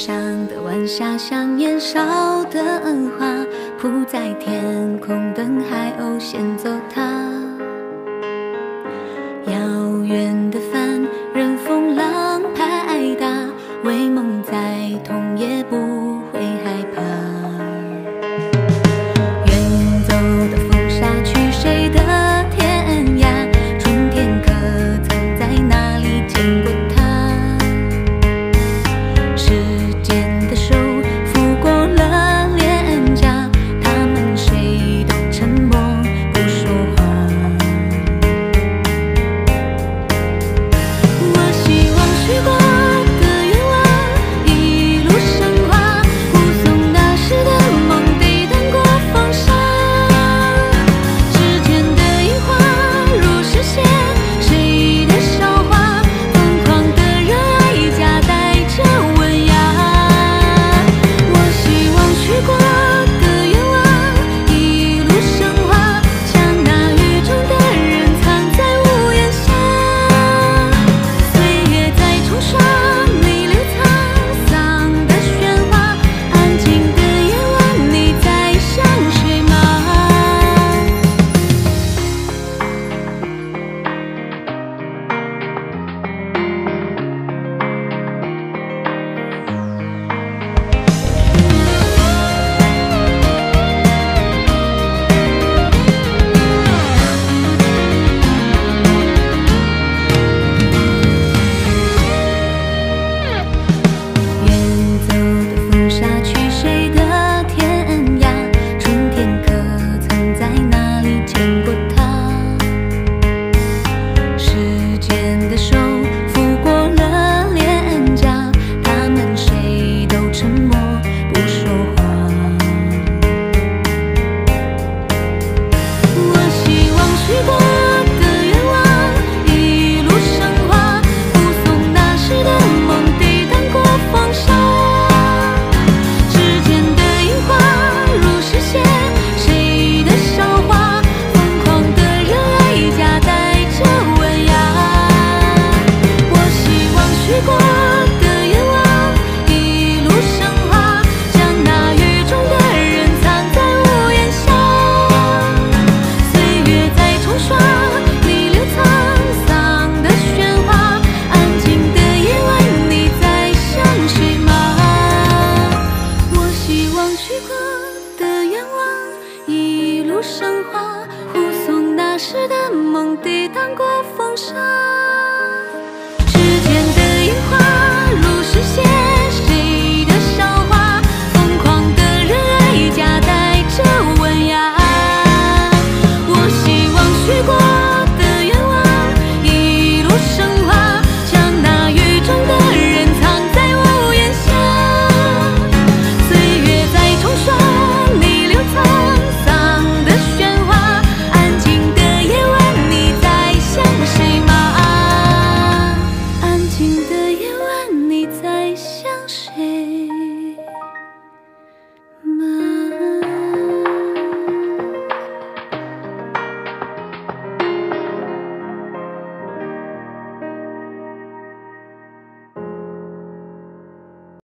上的晚霞像年少的画铺在天空等海鸥衔走它遥远的神话，护送那时的梦抵挡过风沙。